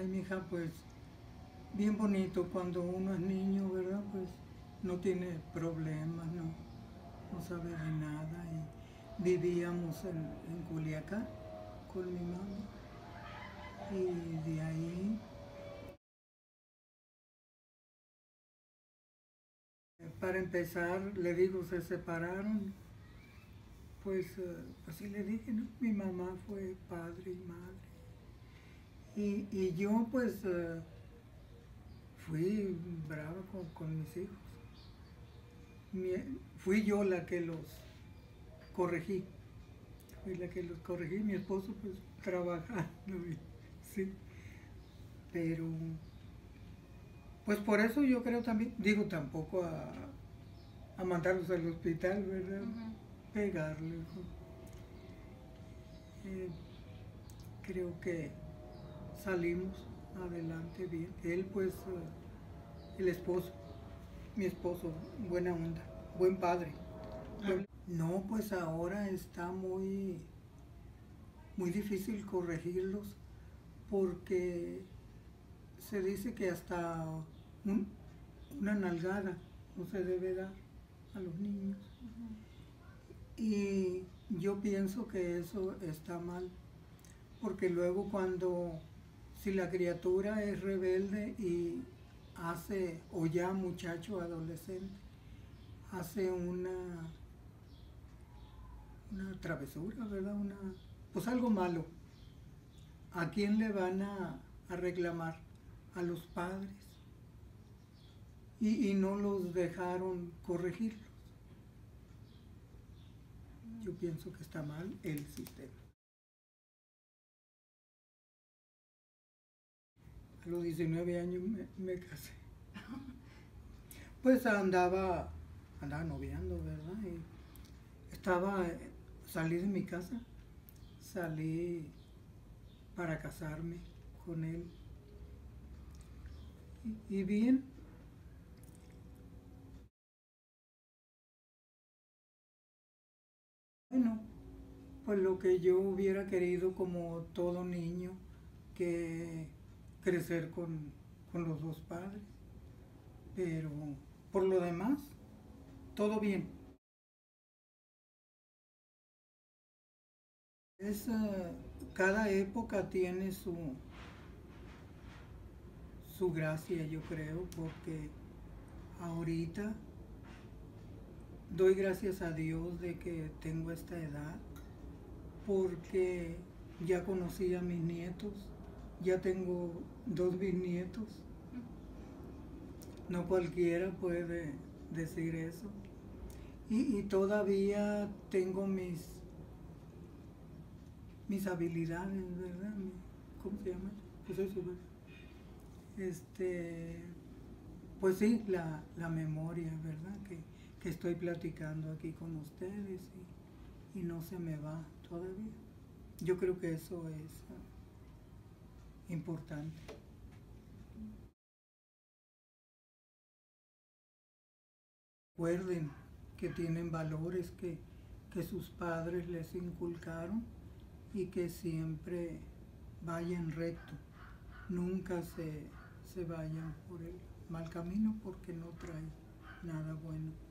Ay, mija, pues bien bonito cuando uno es niño, ¿verdad? Pues no tiene problemas, no, no sabe de nada. Y vivíamos en, en Culiacán con mi mamá. Y de ahí para empezar, le digo, se separaron. Pues así le dije. Mi mamá fue padre y madre. Y, y yo pues eh, fui brava con, con mis hijos. Mi- fui yo la que los corregí. Fui la que los corregí. Mi esposo pues trabajando. sí. Pero pues por eso yo creo también, digo tampoco a, a mandarlos al hospital, ¿verdad? Eh, creo que salimos adelante bien. Él pues, eh, el esposo, mi esposo, buena onda, buen padre. Buen- No, pues ahora está muy, muy difícil corregirlos porque se dice que hasta un- una nalgada no se debe dar a los niños. Y yo pienso que eso está mal, porque luego cuando, si la criatura es rebelde y hace, o ya muchacho adolescente, hace una, una travesura, ¿verdad? Una, pues algo malo. ¿A quién le van a, a reclamar? A los padres. Y, y no los dejaron corregirlos. Yo pienso que está mal el sistema. Los 19 años me, casé. Pues andaba, andaba noviando, ¿verdad? Y estaba, eh, salí de mi casa, salí para casarme con él. Y bien, Bueno, pues lo que yo hubiera querido como todo niño, que crecer con, con los dos padres. Pero por lo demás, todo bien. Es, cada época tiene su, su gracia, yo creo, porque ahorita doy gracias a Dios de que tengo esta edad, porque ya conocí a mis nietos, ya tengo dos bisnietos. No cualquiera puede decir eso. Y, todavía tengo mis, mis habilidades, ¿verdad? ¿Cómo se llama? Pues eso. Este, pues sí, la, la memoria, ¿verdad? Que, que estoy platicando aquí con ustedes y, no se me va todavía. Yo creo que eso es importante. Recuerden que tienen valores que, que sus padres les inculcaron y que siempre vayan recto, nunca se, se vayan por el mal camino porque no trae nada bueno.